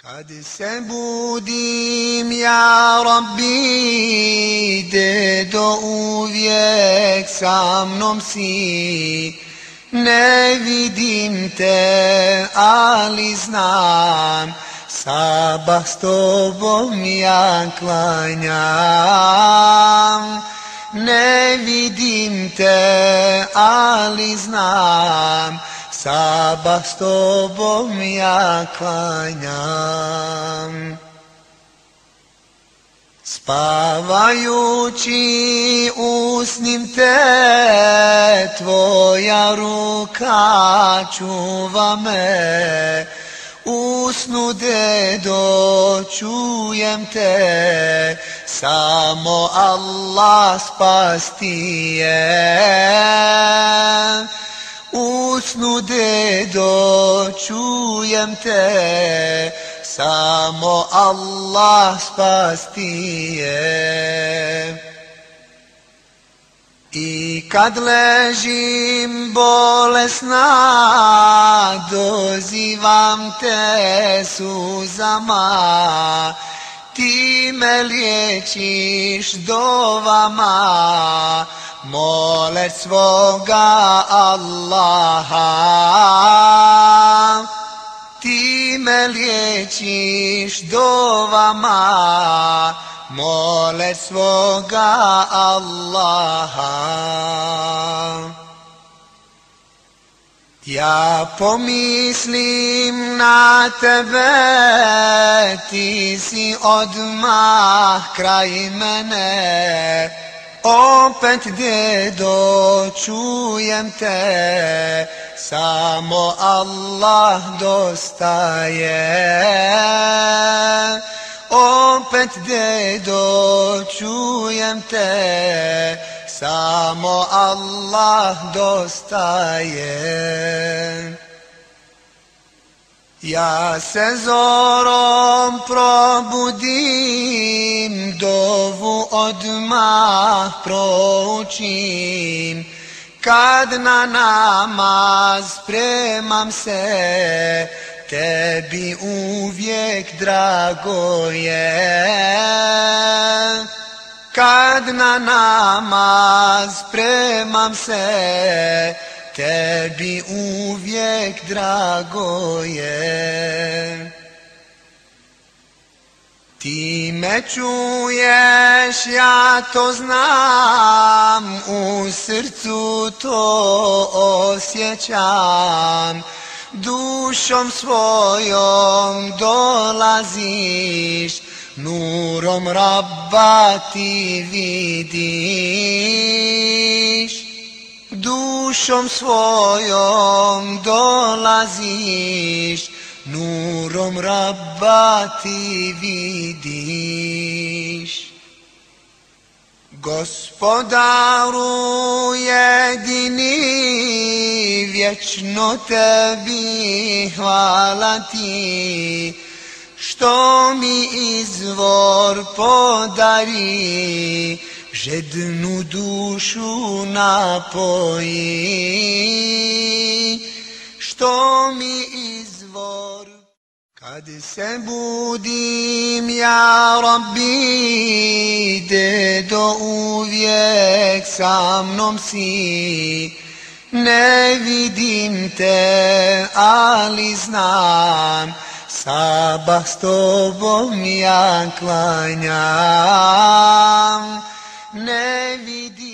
Se budim ja Rabbi, dedo uvijek sa mnom si, ne vidim te, ali znam, sabah s tobom ja klanjam. Ne vidim te, ali znam, sabah s tobom ja klanjam. Spavajući usnim te, tvoja ruka čuva me, usnu dedo čujem te, samo Allah spasti je. Usnu dedo čujem te, samo Allah spasti je. I kad ležim bolesna, dozivam te suzama, ti me liječiš dovama, mole svoga Allaha. Me liječiš dovama, mole svoga Allaha. Ja pomislim na tebe, ti si odmah kraj mene, opet dedo čujem te, samo Allah dostaje. Opet dedo čujem te, samo Allah dostaje. Ja se zorom probudim, dovu odmah proučim, kad na namaz spremam se, tebi uvijek drago je. Kad na namaz spremam se, tebi uvijek drago je. Ti me čuješ, ja to znam, u srcu to osjećam, dušom svojom dolaziš, nurom rabba ti vidiš. Dušom svojom dolaziš, nurom rabba ti vidiš. Gospodaru jedini, vječno tebi hvala ti, što mi izvor podari, žednu dušu napoji, što mi izvor se budim ja Rabbi, dedo uvijek sa mnom si, ne vidim te, ali znam, sabah s tobom ja klanjam, ne vidim